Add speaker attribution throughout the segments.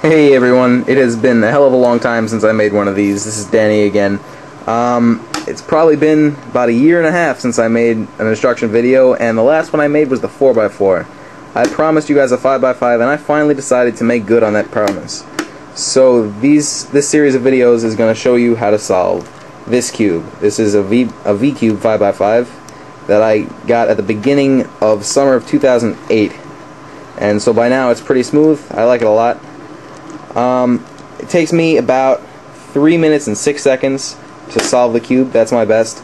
Speaker 1: Hey everyone, it has been a hell of a long time since I made one of these. This is Danny again. Um, it's probably been about a year and a half since I made an instruction video, and the last one I made was the 4x4. I promised you guys a 5x5, and I finally decided to make good on that promise. So these this series of videos is going to show you how to solve this cube. This is a V, a V-Cube 5x5 that I got at the beginning of summer of 2008. And so by now it's pretty smooth. I like it a lot. Um, it takes me about 3 minutes and 6 seconds to solve the cube. That's my best.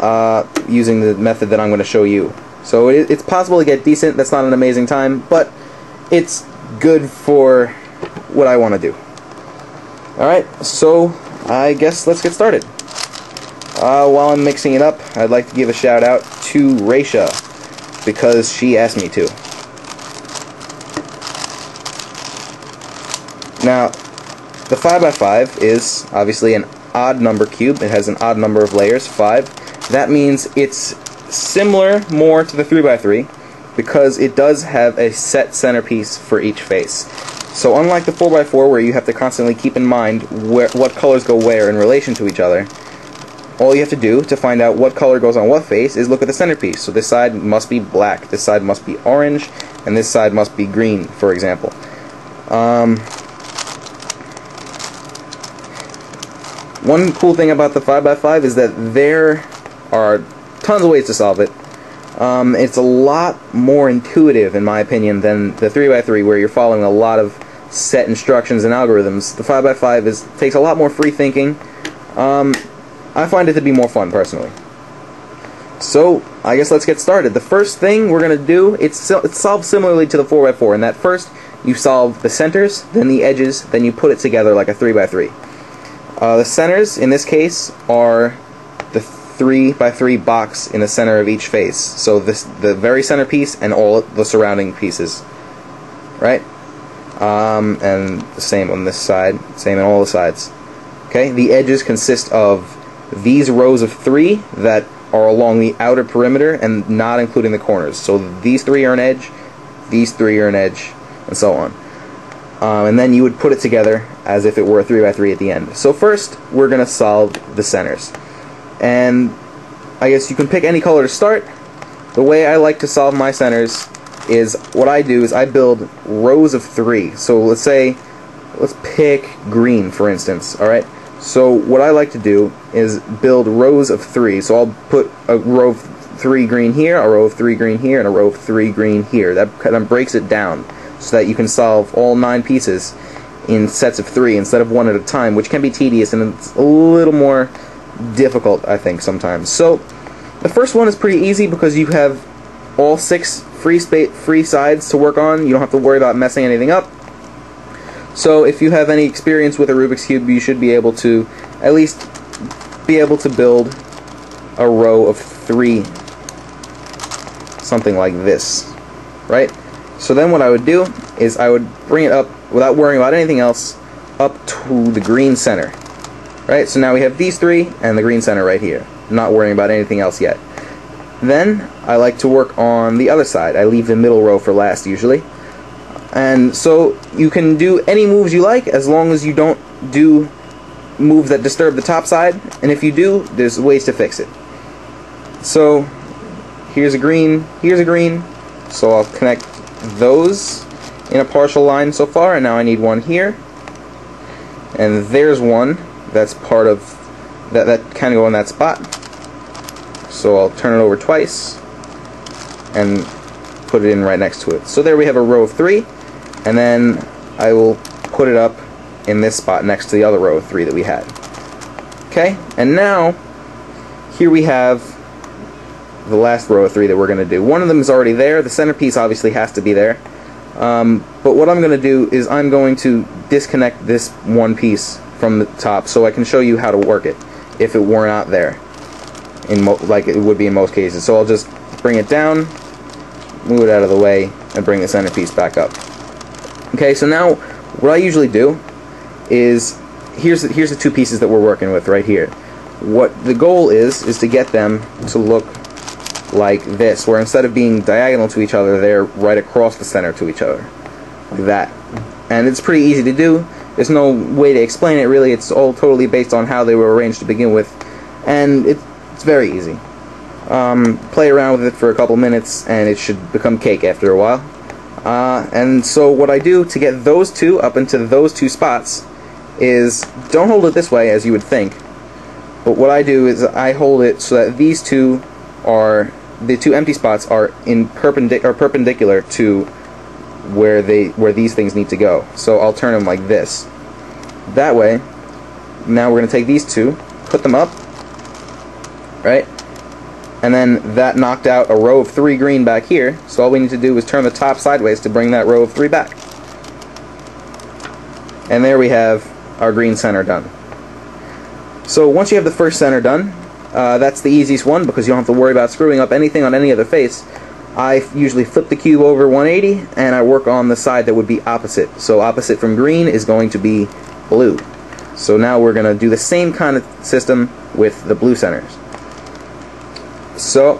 Speaker 1: Uh, using the method that I'm going to show you. So it, it's possible to get decent. That's not an amazing time, but it's good for what I want to do. Alright, so I guess let's get started. Uh, while I'm mixing it up, I'd like to give a shout out to Reisha because she asked me to. Now, the 5x5 is obviously an odd number cube. It has an odd number of layers, 5. That means it's similar more to the 3x3 because it does have a set centerpiece for each face. So unlike the 4x4 where you have to constantly keep in mind where, what colors go where in relation to each other, all you have to do to find out what color goes on what face is look at the centerpiece. So this side must be black, this side must be orange, and this side must be green, for example. Um, One cool thing about the 5x5 is that there are tons of ways to solve it. Um, it's a lot more intuitive, in my opinion, than the 3x3, where you're following a lot of set instructions and algorithms. The 5x5 is takes a lot more free thinking. Um, I find it to be more fun, personally. So, I guess let's get started. The first thing we're going to do, it's, it's solved similarly to the 4x4, in that first you solve the centers, then the edges, then you put it together like a 3x3. Uh, the centers, in this case, are the 3 by 3 box in the center of each face. So this the very center piece and all the surrounding pieces. Right? Um, and the same on this side, same on all the sides. Okay, the edges consist of these rows of three that are along the outer perimeter and not including the corners. So these three are an edge, these three are an edge, and so on um, and then you would put it together as if it were a 3x3 at the end. So first, we're going to solve the centers. And I guess you can pick any color to start. The way I like to solve my centers is what I do is I build rows of three. So let's say, let's pick green for instance, alright? So what I like to do is build rows of three. So I'll put a row of three green here, a row of three green here, and a row of three green here. That kind of breaks it down so that you can solve all nine pieces in sets of three instead of one at a time, which can be tedious and it's a little more difficult, I think, sometimes. So, the first one is pretty easy because you have all six free space, free sides to work on. You don't have to worry about messing anything up. So, if you have any experience with a Rubik's Cube, you should be able to at least be able to build a row of three, something like this, right? So then what I would do is I would bring it up without worrying about anything else up to the green center. Right? So now we have these three and the green center right here. Not worrying about anything else yet. Then I like to work on the other side. I leave the middle row for last usually. And so you can do any moves you like as long as you don't do moves that disturb the top side. And if you do, there's ways to fix it. So here's a green, here's a green. So I'll connect those in a partial line so far, and now I need one here. And there's one that's part of that that kind of go in that spot. So I'll turn it over twice and put it in right next to it. So there we have a row of three, and then I will put it up in this spot next to the other row of three that we had. Okay, and now here we have the last row of three that we're going to do. One of them is already there. The centerpiece obviously has to be there. Um, but what I'm going to do is I'm going to disconnect this one piece from the top so I can show you how to work it if it were not there, in like it would be in most cases. So I'll just bring it down, move it out of the way, and bring the centerpiece back up. Okay, so now what I usually do is here's the, here's the two pieces that we're working with right here. What the goal is is to get them to look like this, where instead of being diagonal to each other, they're right across the center to each other. Like that. and it's pretty easy to do. There's no way to explain it really. It's all totally based on how they were arranged to begin with, and it, it's very easy. Um, play around with it for a couple minutes, and it should become cake after a while. Uh, and so what I do to get those two up into those two spots is don't hold it this way as you would think, but what I do is I hold it so that these two are the two empty spots are in perpendic are perpendicular to where they where these things need to go. So I'll turn them like this. That way, now we're going to take these two, put them up, right? And then that knocked out a row of three green back here. So all we need to do is turn the top sideways to bring that row of three back. And there we have our green center done. So once you have the first center done, uh, that's the easiest one because you don't have to worry about screwing up anything on any other face. I usually flip the cube over 180 and I work on the side that would be opposite. So opposite from green is going to be blue. So now we're going to do the same kind of system with the blue centers. So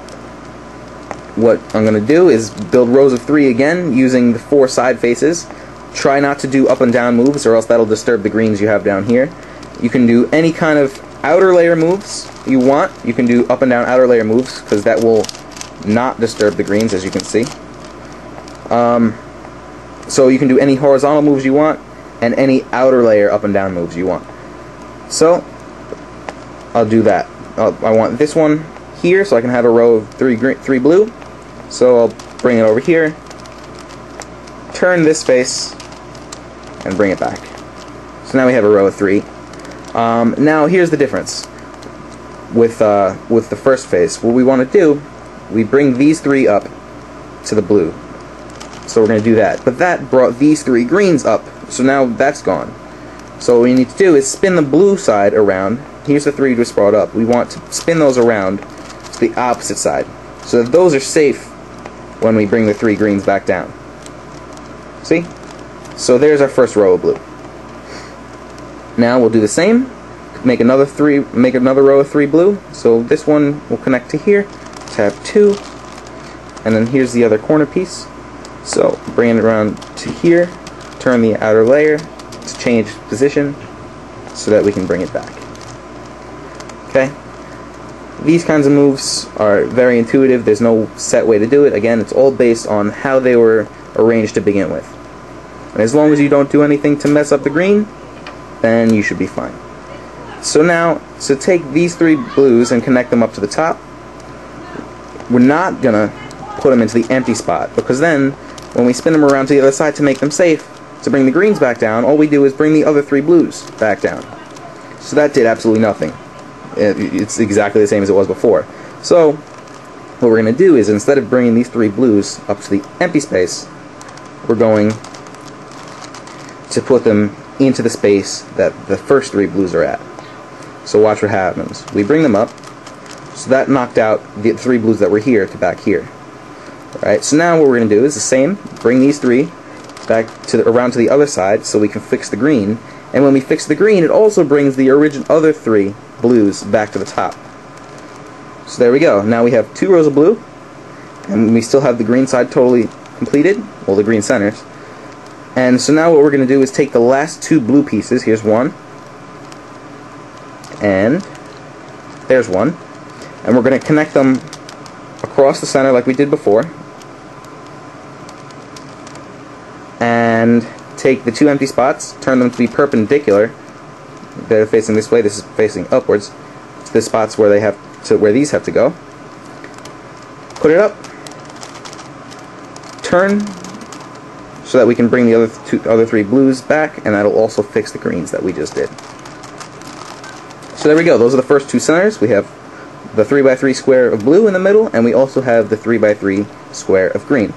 Speaker 1: what I'm going to do is build rows of three again using the four side faces. Try not to do up and down moves or else that'll disturb the greens you have down here. You can do any kind of outer layer moves you want. You can do up and down outer layer moves because that will not disturb the greens as you can see. Um, so you can do any horizontal moves you want and any outer layer up and down moves you want. So I'll do that. I'll, I want this one here so I can have a row of three green, three blue. So I'll bring it over here, turn this face, and bring it back. So now we have a row of three. Um, now here's the difference with uh, with the first face. What we want to do, we bring these three up to the blue. So we're going to do that. But that brought these three greens up. So now that's gone. So what we need to do is spin the blue side around. Here's the three we just brought up. We want to spin those around to the opposite side. So that those are safe when we bring the three greens back down. See? So there's our first row of blue. Now we'll do the same. Make another three. Make another row of three blue. So this one will connect to here. Tab two, and then here's the other corner piece. So bring it around to here. Turn the outer layer to change position so that we can bring it back. Okay. These kinds of moves are very intuitive. There's no set way to do it. Again, it's all based on how they were arranged to begin with. And as long as you don't do anything to mess up the green, then you should be fine. So now, so take these three blues and connect them up to the top. We're not going to put them into the empty spot, because then, when we spin them around to the other side to make them safe, to bring the greens back down, all we do is bring the other three blues back down. So that did absolutely nothing. It's exactly the same as it was before. So, what we're going to do is, instead of bringing these three blues up to the empty space, we're going to put them into the space that the first three blues are at. So watch what happens. We bring them up, so that knocked out the three blues that were here to back here. Alright, so now what we're going to do is the same, bring these three back to the, around to the other side so we can fix the green, and when we fix the green it also brings the original other three blues back to the top. So there we go. Now we have two rows of blue, and we still have the green side totally completed, well the green centers. And so now what we're going to do is take the last two blue pieces, here's one, and there's one, and we're going to connect them across the center like we did before, and take the two empty spots, turn them to be perpendicular, they're facing this way, this is facing upwards, the spots where they have to, where these have to go, put it up, turn so that we can bring the other two, other three blues back, and that'll also fix the greens that we just did. So there we go. Those are the first two centers. We have the 3x3 square of blue in the middle, and we also have the 3x3 square of green.